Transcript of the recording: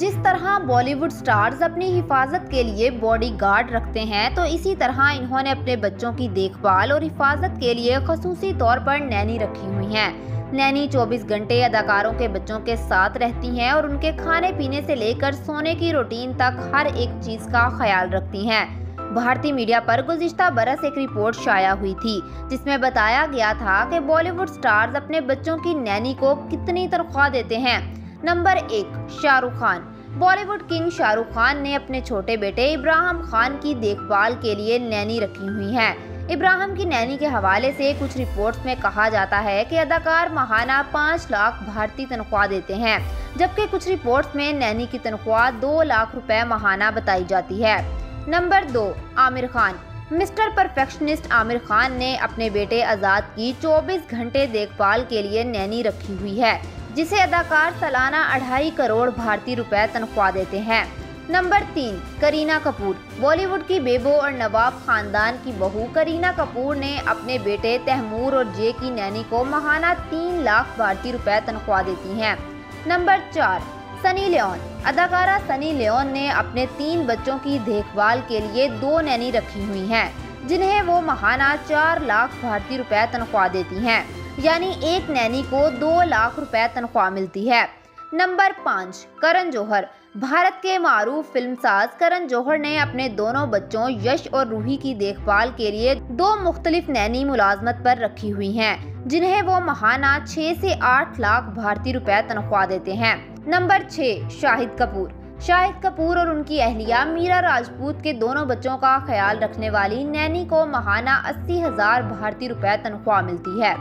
जिस तरह बॉलीवुड स्टार्स अपनी हिफाजत के लिए बॉडी गार्ड रखते हैं तो इसी तरह इन्होंने अपने बच्चों की देखभाल और हिफाजत के लिए खसूसी तौर पर नैनी रखी हुई हैं। नैनी 24 घंटे अदाकारों के बच्चों के साथ रहती हैं और उनके खाने पीने से लेकर सोने की रूटीन तक हर एक चीज़ का ख्याल रखती हैं। भारतीय मीडिया पर गुजश्ता बरस एक रिपोर्ट शाया हुई थी, जिसमें बताया गया था कि बॉलीवुड स्टार्स अपने बच्चों की नैनी को कितनी तनख्वाह देते हैं। नंबर एक, शाहरुख खान। बॉलीवुड किंग शाहरुख खान ने अपने छोटे बेटे इब्राहिम खान की देखभाल के लिए नैनी रखी हुई है। इब्राहिम की नैनी के हवाले से कुछ रिपोर्ट्स में कहा जाता है कि अदाकार महाना पाँच लाख भारतीय तनख्वाह देते हैं, जबकि कुछ रिपोर्ट्स में नैनी की तनख्वाह दो लाख रुपए महाना बताई जाती है। नंबर दो, आमिर खान। मिस्टर परफेक्शनिस्ट आमिर खान ने अपने बेटे आज़ाद की 24 घंटे देखभाल के लिए नैनी रखी हुई है। जिसे अदाकार सालाना अढ़ाई करोड़ भारतीय रुपए तनख्वाह देते हैं। नंबर तीन, करीना कपूर। बॉलीवुड की बेबो और नवाब खानदान की बहू करीना कपूर ने अपने बेटे तहमूर और जे की नैनी को महाना तीन लाख भारतीय रुपए तनख्वाह देती हैं। नंबर चार, सनी लियोन। अदाकारा सनी लियोन ने अपने तीन बच्चों की देखभाल के लिए दो नैनी रखी हुई हैं, जिन्हें वो महाना चार लाख भारतीय रुपए तनख्वाह देती हैं। यानी एक नैनी को दो लाख रुपए तनख्वाह मिलती है। नंबर पाँच करण जौहर। भारत के मारूफ फिल्मसाज करण जौहर ने अपने दोनों बच्चों यश और रूही की देखभाल के लिए दो मुख्तलिफ़ नैनी मुलाजमत पर रखी हुई हैं, जिन्हें वो महाना छह से आठ लाख भारतीय रुपए तनख्वाह देते हैं। नंबर छह शाहिद कपूर। शाहिद कपूर और उनकी अहलिया मीरा राजपूत के दोनों बच्चों का ख्याल रखने वाली नैनी को महाना अस्सी हज़ार भारतीय रुपए तनख्वाह मिलती है।